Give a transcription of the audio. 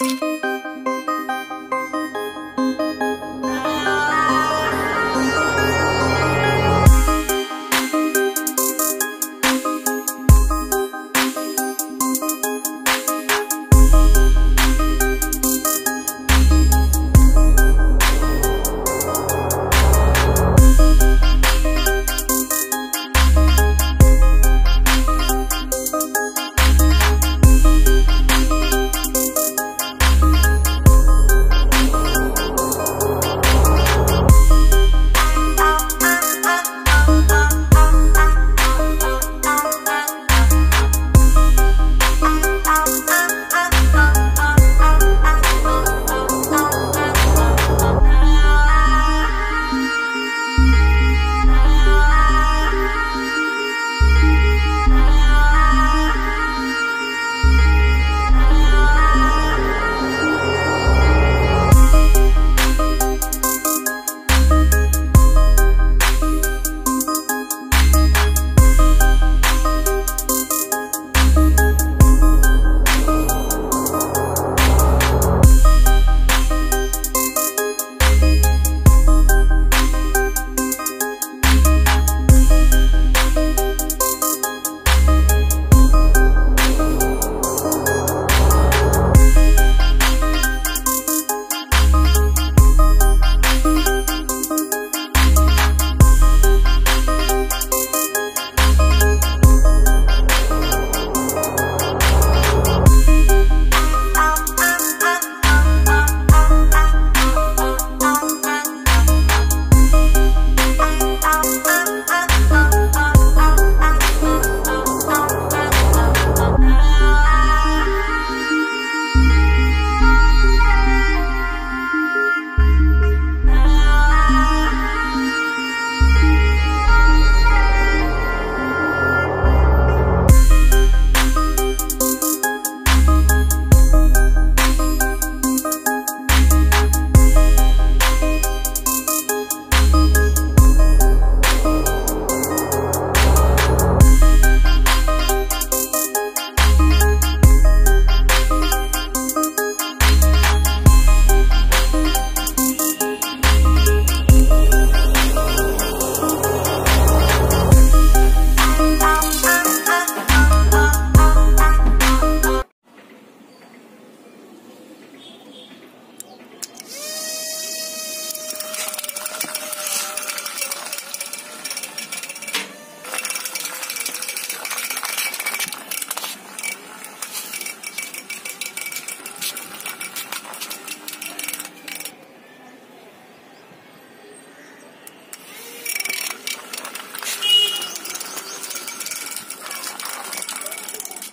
Música